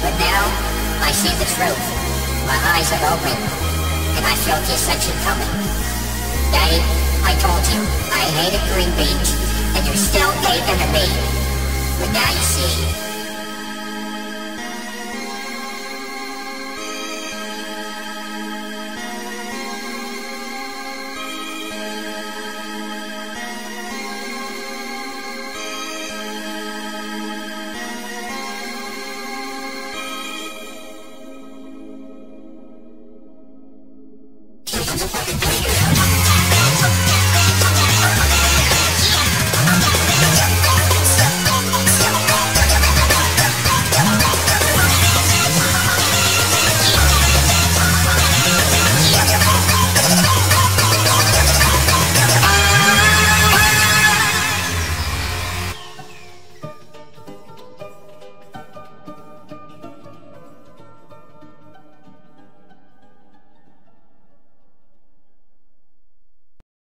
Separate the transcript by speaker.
Speaker 1: But now, I see the truth. My eyes have opened, and I felt the section coming. Daddy, I told you I hated green beans, and you still gave them to me. But now you see.